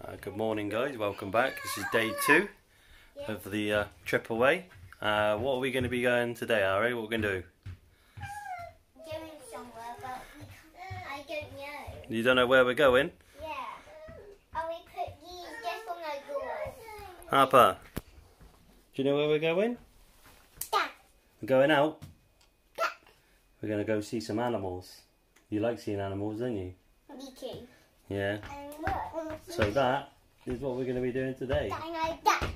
Uh, good morning, guys. Welcome back. This is day two of the uh, trip away. Uh, what are we going to be going today, Ari? What are we going to do? Going somewhere, but I don't know. You don't know where we're going? Yeah. And we put on the door. Harper, do you know where we're going? Yeah. We're going out. We're going to go see some animals. You like seeing animals, don't you? Me too. Yeah. So that is what we're going to be doing today. And like that.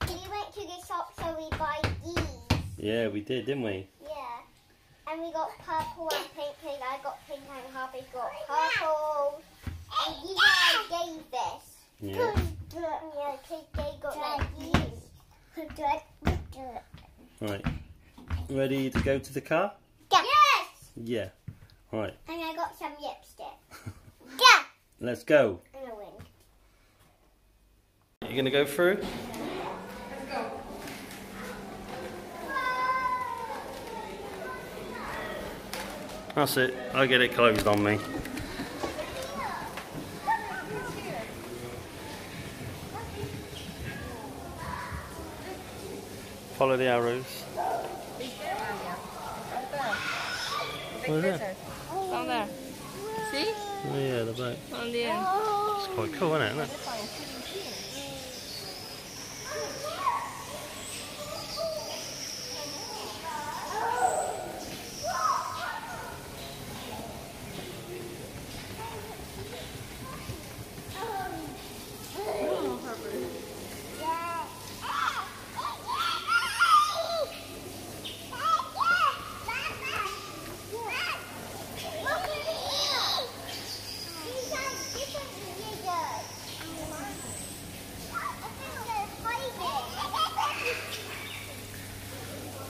We went to the shop so we buy these. Yeah, we did, didn't we? Yeah. And we got purple and pink because I got pink and Harvey got purple. And these I gave this. Yeah. Yeah, because they got like these. Right. Ready to go to the car? Yes! Yeah. Right. And I got some lipstick. yeah! Let's go. And a wing. You going to go through? Let's go. That's it. I get it closed on me. Follow the arrows. Oh, yeah. Down there. See? Oh, yeah, the boat. On the end. It's quite cool, isn't it?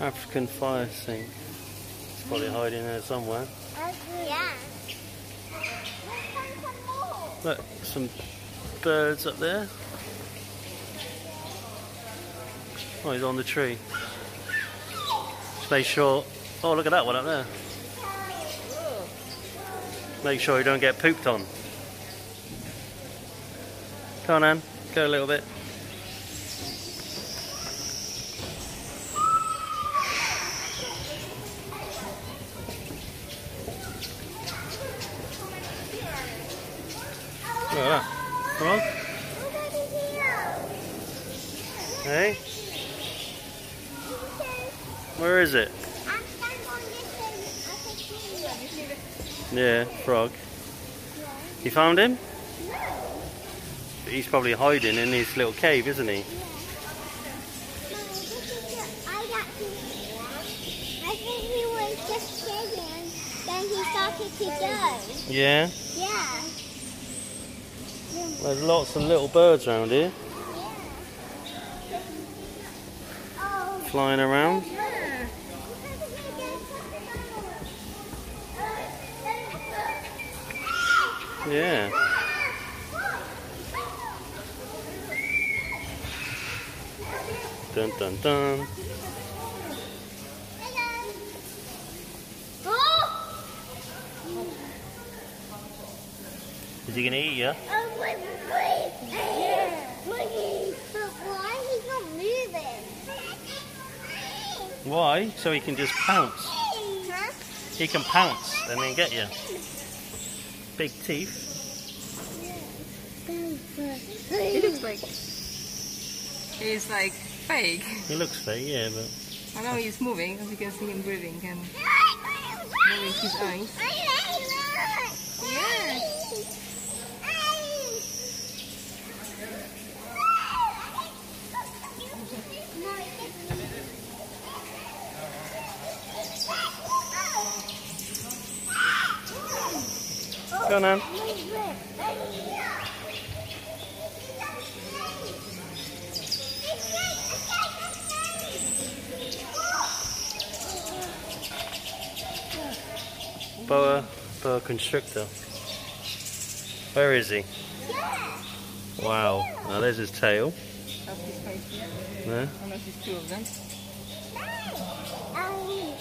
African fire skink. It's probably hiding there somewhere. Yeah. Look, some birds up there. Oh, he's on the tree. Make sure. Oh, look at that one up there. Make sure you don't get pooped on. Come on, Anne. Go a little bit. Look at that. Frog. Hey, where is it? Yeah, frog. You found him? He's probably hiding in his little cave, isn't he? Yeah. Yeah. There's lots of little birds around here, Oh. flying around. Yeah. Dun dun dun. Is he gonna eat you? Why? So he can just pounce. He can pounce and then get you. Big teeth. He looks like he's like fake. He looks fake, yeah, but I know he's moving because you can see him breathing and moving his eyes. Go on, Boa, boa constrictor. Where is he? Wow. Now there's his tail. That's his face here. There. Unless it's two of them.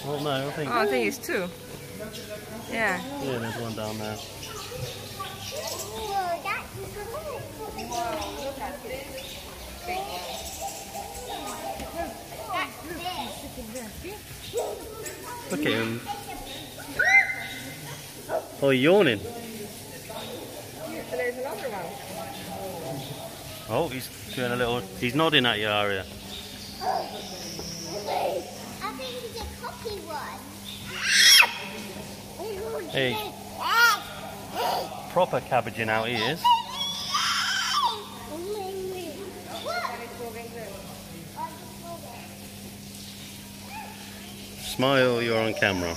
Oh no, I think. Oh, I think it's two. Yeah. Yeah, there's one down there. Whoa, that's good. Wow, look at this. Big one. That's big. Look at him. Um, oh, yawning. So there's another one. Oh, he's doing a little. He's nodding at you, Aria. I think it's a cocky one. Hey. Proper cabbage in our ears. Smile, you're on camera.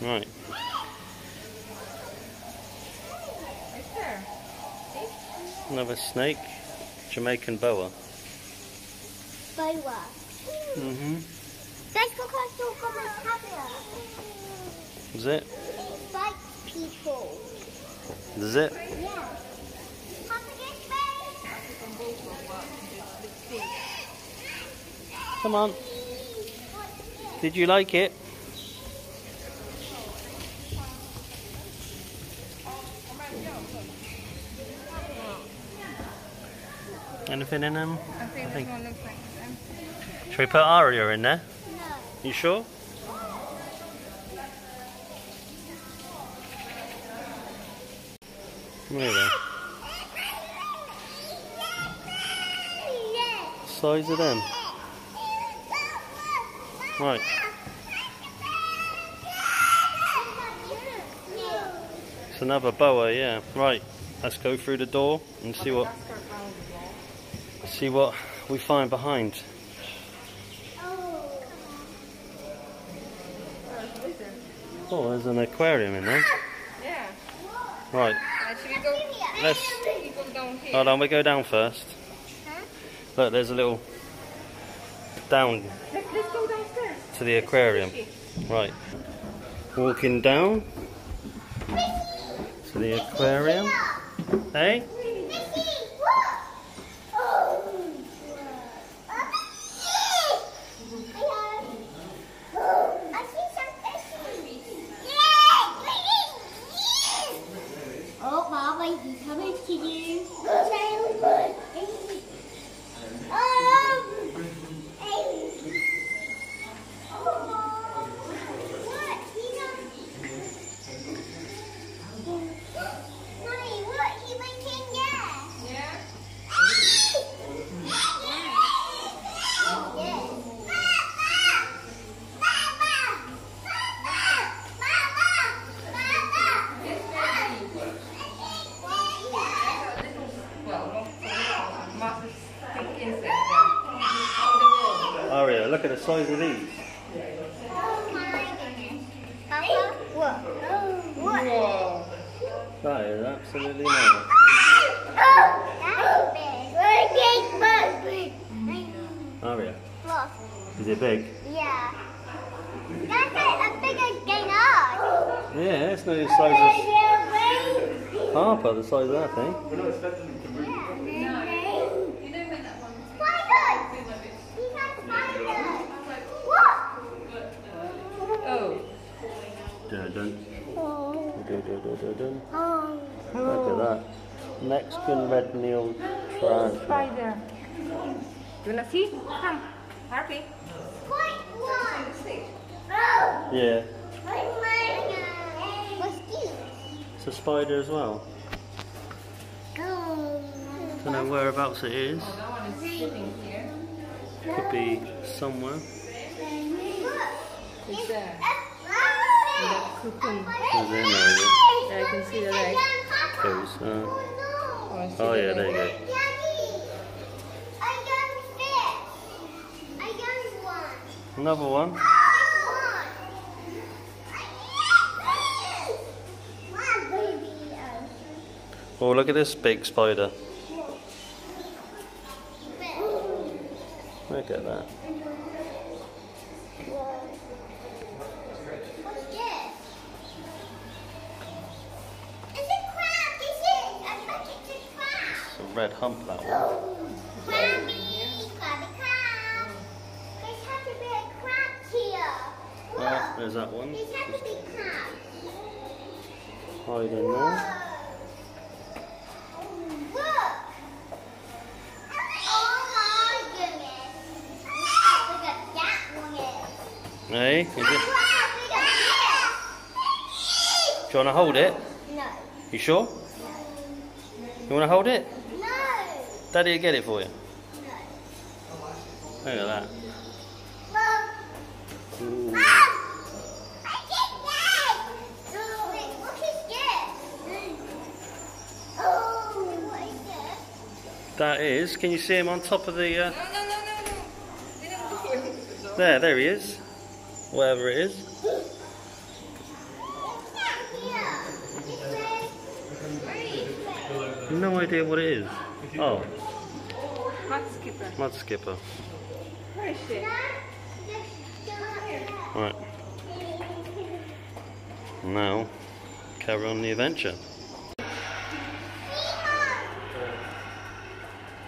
Right there. Another snake. Jamaican boa. Boa. Mm-hmm. That's because you're from a camera. Is it? It bites people. Is it? Yeah. Have a good. Come on. Did you like it? Anything in them? I think think- this one looks like them. Should we put Aria in there? No. You sure? Really? Size of them? Right. It's another boa, yeah. Right. Let's go through the door and see what see what we find behind. Oh, oh, there's an aquarium in there. Yeah. Right. We go? Let's go down here. hold on. We go down first. Look, there's a little down Let's, let's go downstairs. to the aquarium. Right. Walking down to the aquarium. Hey? Oh, Mama, he's coming to you. Mommy, what? He went in there. Yeah. Well, not so massive thick insect there. On the wall. Aria, look at the size of these. What? What? Whoa. That is absolutely nice. That's big. Aria, Look, is it big? yeah. That's a, a bigger gainer. Yeah, it's no size of Harper, the size of that thing. Oh. Dun, dun. Dun. Look at that. Mexican red nail tarantula. Spider. You wanna see? Come. Harpy. Yeah, Mosquitoes. it's a spider as well. Don't know whereabouts it is. That one is sitting here. Could be somewhere. It's there. In the cocoon. Is there? No. Yeah, I can see the leg. Goes, Oh, oh the yeah, leg. there you go. Daddy, a fish. A young one. Another one. Oh, look at this big spider. Look at that. red hump, that one. Crabby, crabby crab. There's had to be a crab here. Oh, Look. there's that one. There's had to be there. Look. Oh, oh my goodness. Look at that one is. Hey, is it? Wow, look at Do you want to hold it? No. You sure? You want to hold it? Daddy will get it for you. Look at that. That. Is? Oh. Can you see him on top of the? Uh, No, there, there he is. Whatever it is. No idea what it is. Oh. oh, Hot skipper. mud skipper. Where is she? Now, just go up there. Right. Now, carry on the adventure.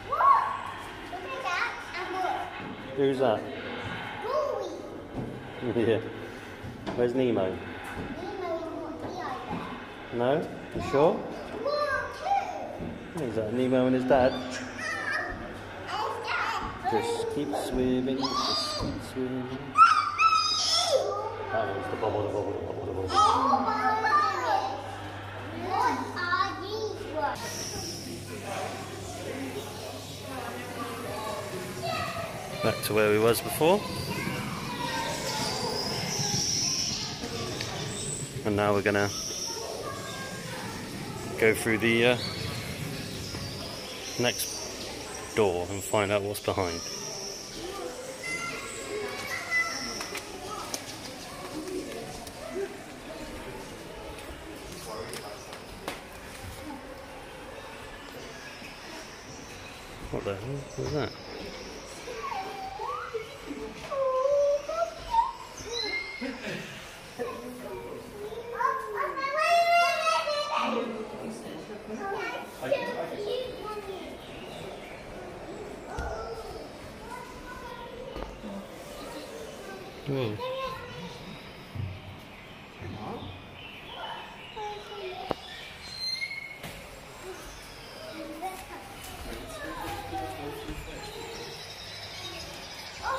Look at that. And look. Who's that? Gooey. yeah. Where's Nemo? Nemo won't be like that. No? You sure? Whoa, two. Is that Nemo and his dad? Just keep swimming, just keep swimming. That was the bubble, the bubble, the bubble, the bubble. Oh my goodness. What are these? Back to where we was before. And now we're gonna go through the uh, next door and find out what's behind. What the hell was that?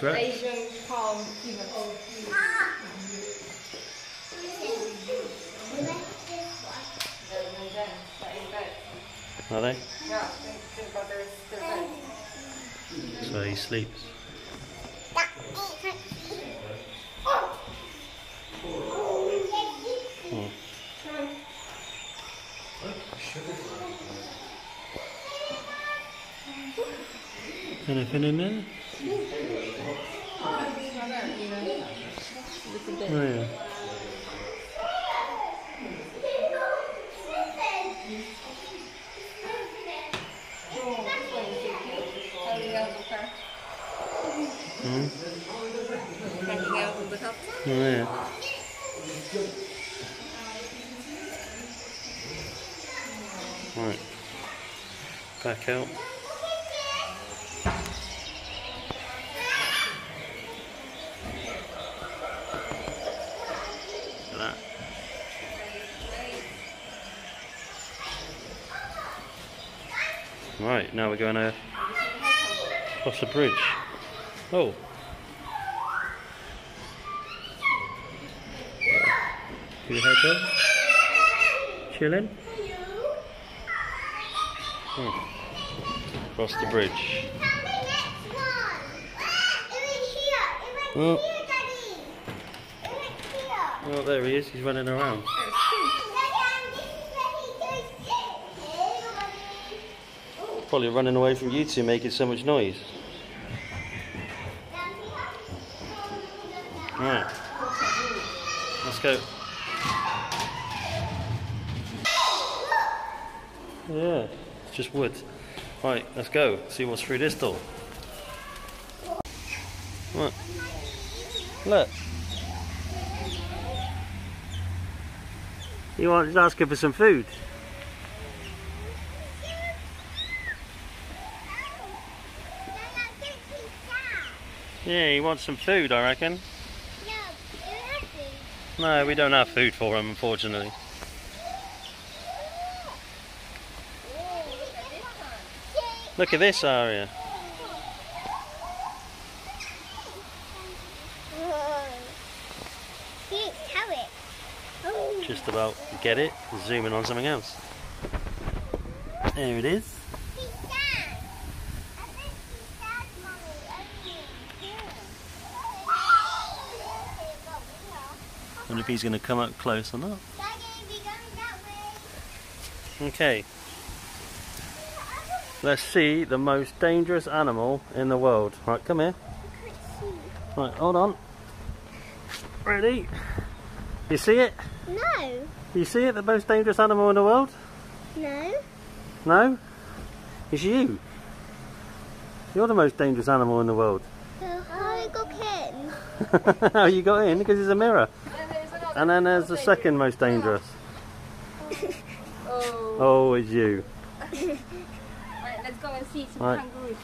Then that is that. Are they? Yeah, think, think about there's the bed. So he sleeps. Oh. Anything in there? Oh yeah. Hanging out of the car. Hmm? Hanging out of the cup. Oh yeah. Right. Back out. Right, now we're going to cross a bridge. Oh. Your head up. Chilling. Hmm. Cross the bridge. Oh. Oh, there he is. He's running around. Probably running away from you two making so much noise. Right. Let's go. Yeah, it's just wood. Right, let's go. See what's through this door. What? Look. You want asking for some food? Yeah, he wants some food, I reckon. No, we don't have food for him, unfortunately. Look at this area. Just about get it. Zooming on something else. There it is. Wonder if he's going to come up close or not. Okay. Let's see the most dangerous animal in the world. Right, come here. Right, hold on. Ready? You see it? No. You see it? The most dangerous animal in the world? No. No? It's you. You're the most dangerous animal in the world. So how I got in? How you got in? Because it's a mirror. And there's another And then there's the second most dangerous. Oh. Oh, it's you. Right, let's go and see some Right. kangaroos.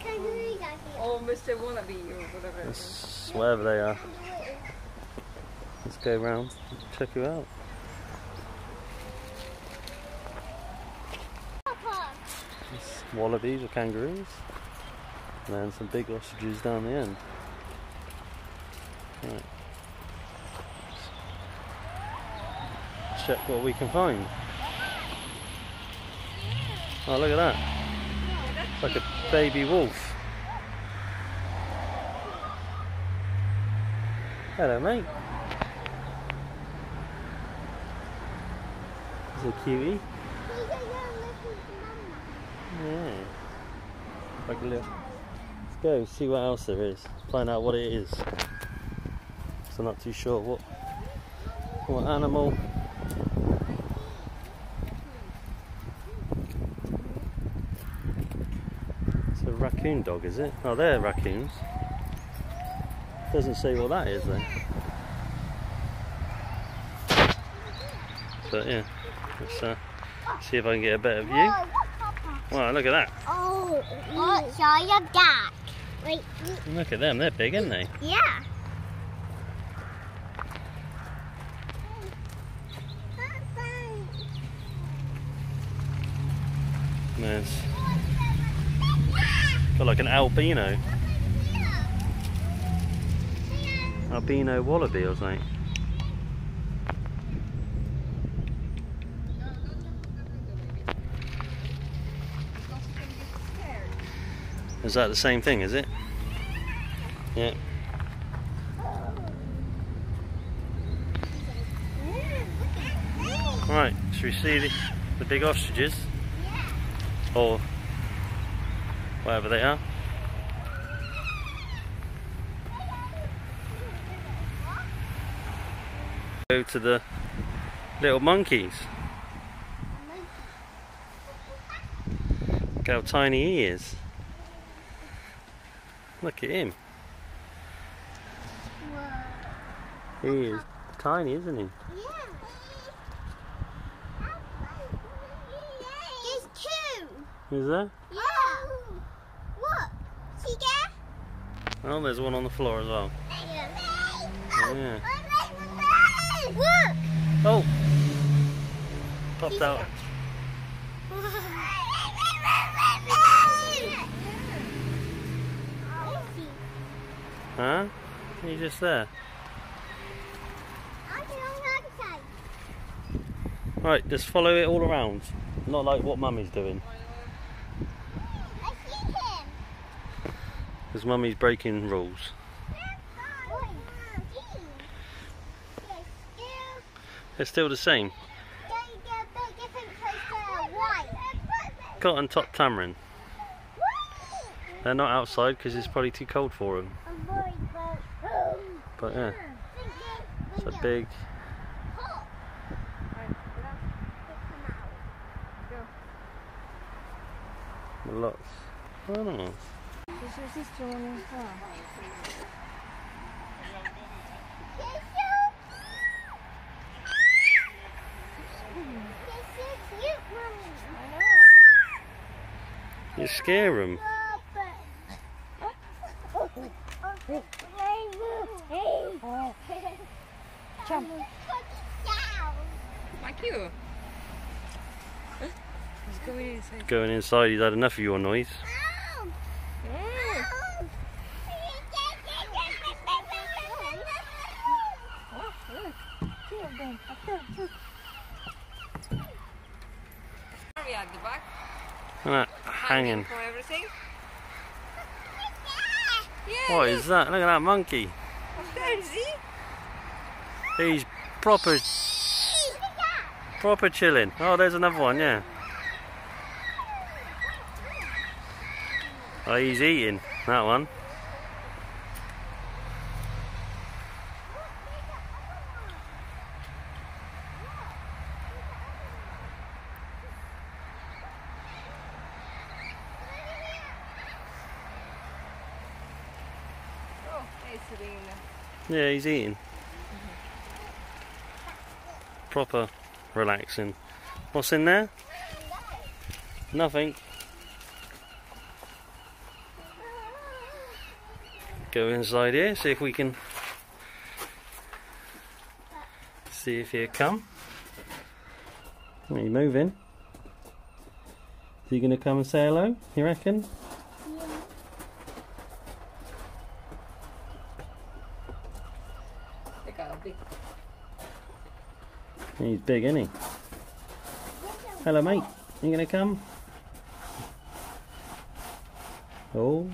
Kangaroos are here. Or Mr. Wannabe or whatever. it is. Wherever they are. Let's go round check you out. It's wallabies or kangaroos. And then some big ostriches down the end. Right. Check what we can find. Oh, look at that. It's like a baby wolf. Hello, mate. Is a cutie? Yeah. Like a little. Let's go see what else there is. Find out what it is. So I'm not too sure what what animal. A raccoon dog, is it? Oh, they're raccoons. Doesn't say what that is though. But yeah, let's uh, see if I can get a better view. Wow, look at that. Oh, what? Saw your dad. Wait, Look at them, they're big, aren't they? yeah. Like an albino, albino wallaby or something. Is that the same thing, is it? Yeah. Right, should we see the, the big ostriches? Or wherever they are. Go to the little monkeys. Look how tiny he is. Look at him. He is tiny, isn't he? There's two. Is there? Yeah. What? See Oh, there's one on the floor as well. Yeah. Look. Oh! Popped out. Huh? He's just there. Right, just follow it all around. Not like what Mummy's doing. Because Mummy's breaking rules. They're still the same. cotton top tamarin. They're not outside because it's probably too cold for them. But yeah, it's a big. Lots. I don't know. Does your sister want in the car? I know. You scare them. Jump. Like you. He's going inside. Going inside, he's had enough of your noise. We at the back? Look that hanging. for everything? Yeah. What is that? Look at that monkey. He's proper, proper chilling. Oh, there's another one, yeah. Oh, he's eating that one. Oh, he's sitting in there. Yeah, he's eating. Proper relaxing. What's in there? Nothing. Go inside here, see if we can see if he'll come. Are you moving? Is he going to come and say hello? You reckon? They got a big He's big, isn't he? Hello, mate. You to come? Oh,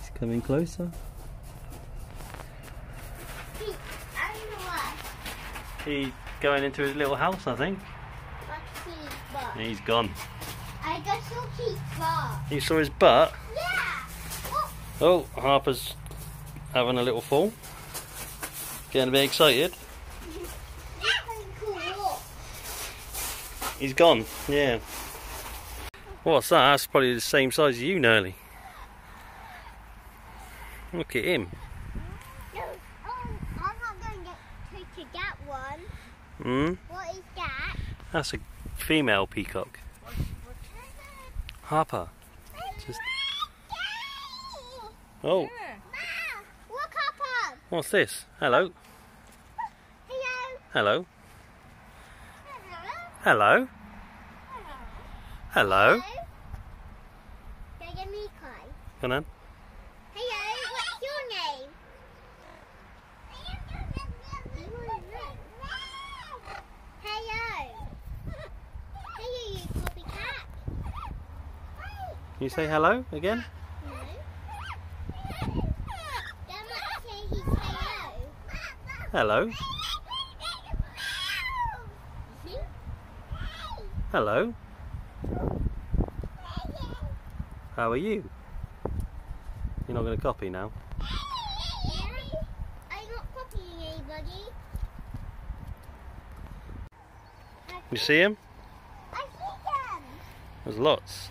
he's coming closer. He's going into his little house, I think. He's gone. I got so keep bar. You saw his butt. Yeah. Oh, Harper's having a little fall. Getting a bit excited. That's cool. He's gone. Yeah. What's that? That's probably the same size as you, nearly. Look at him. No, oh, I'm not going to get to, to get one. Hmm. What is that? That's a female peacock. Harper. Just. Oh, look up. what's this? Hello. Hello. Hello. Hello. Hello. Hello. Can I get me a card? Come on. Hello, what's your name? Hello. Hello, you copycat. You say hello again? No. That might say he's hello. Hello. Hello. How are you? You're not going to copy now. I'm not copying anybody. You see him? I see them. There's lots.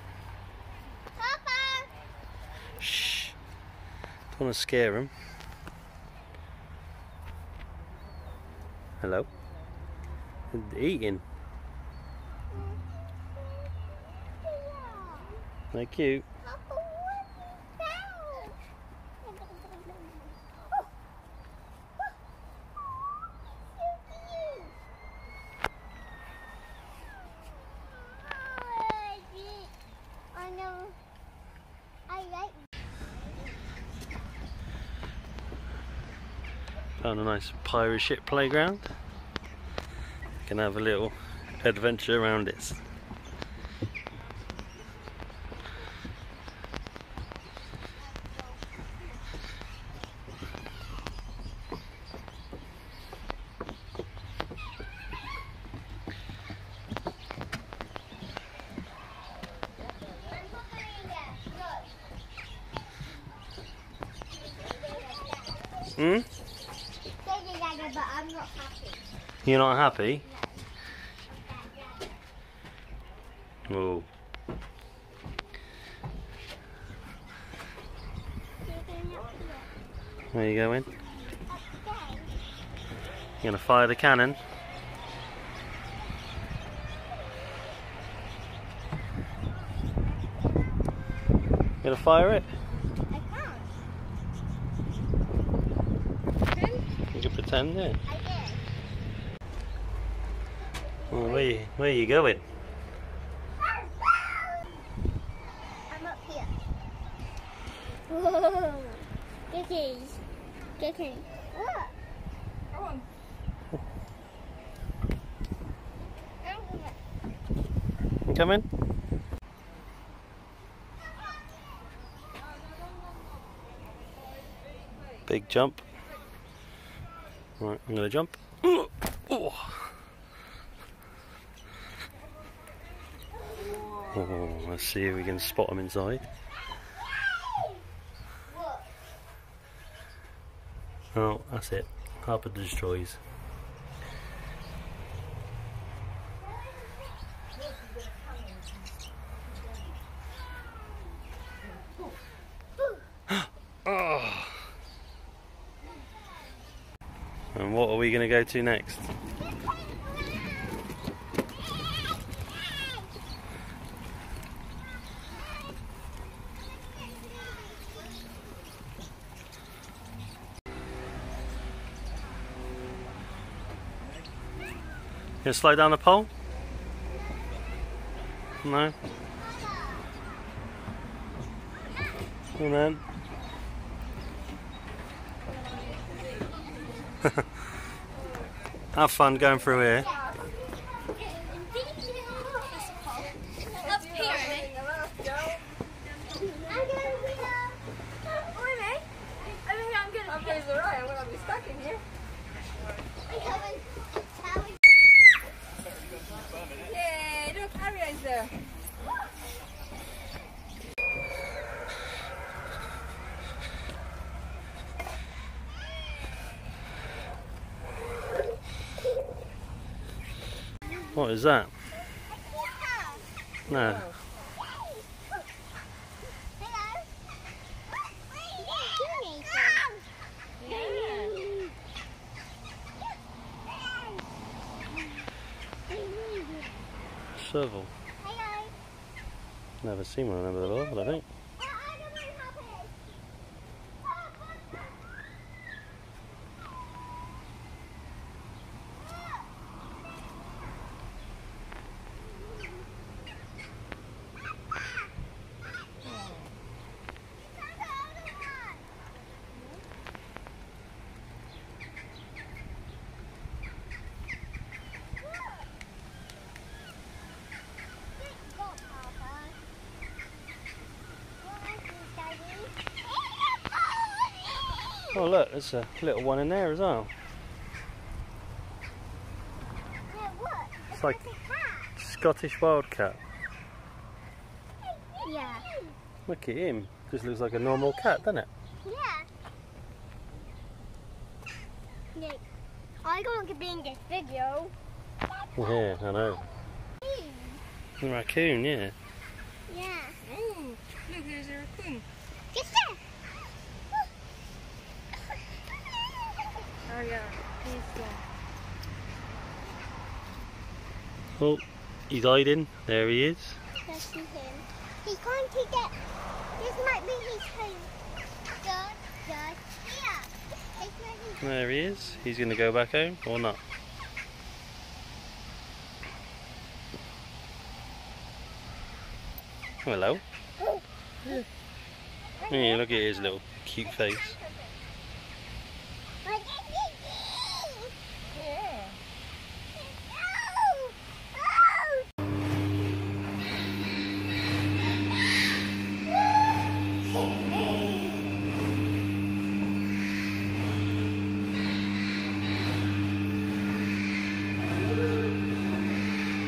Papa. Shh. Don't want to scare him. Hello. Eating. They're Found a nice pirate ship playground. Can have a little adventure around it. You're not happy? Oh. Where you going? You're gonna fire the cannon? You gonna fire it? I can't. You can pretend, yeah. I did. Well, where you, where you going? I'm up here. Whoa. This is. Look. Come on. I'm. You coming? Big jump. Right, I'm gonna jump. Oh. Oh, let's see if we can spot them inside. Oh, that's it. Harper destroys. oh. And what are we going to go to next? Gonna slow down the pole? No? Come on. Have fun going through here, eh? I'm going to be Oi, mate. Over here, I'm good. Okay, it's alright. I'm gonna be stuck in here. I'm coming. Tally. Yay, look, Aria is there. What is that? No. Hello. Hello. Never seen one of them before, I think. Oh look, there's a little one in there as well. It's like Scottish wildcat. Yeah. Look at him. Just looks like a normal cat, doesn't it? Yeah. Yeah. I going to be in this video. Yeah, I know. A raccoon, yeah. Yeah. Ooh, look, there's a raccoon. Just there. Oh, yeah. He's, Oh, he's hiding. There he is. Let's see him. He's going to get. This might be his home. Just, just here. This might be There he is. He's going to go back home or not? Hello. Oh. Yeah, look at his little cute face.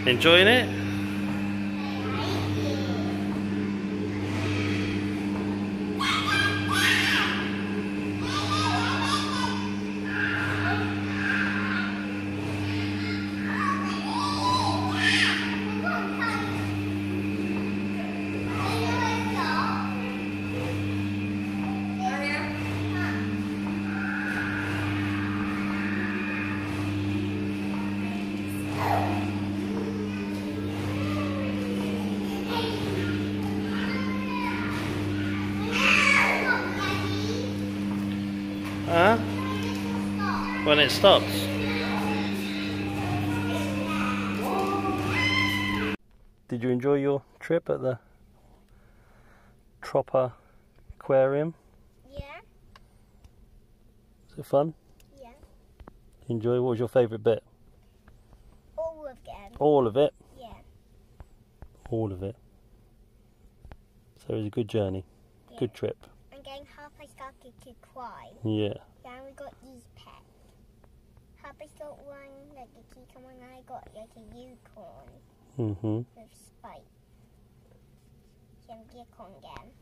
Enjoying it? When it stops. Did you enjoy your trip at the Tropper Aquarium? Yeah, Was it fun? yeah. Enjoy. What was your favourite bit? All of them. All of it. Yeah. All of it. So it was a good journey. yeah. Good trip. And then Harper started to cry. Yeah. Then we got these got one like a cucumber and I got like a unicorn Mhm. with spikes. Some unicorn again.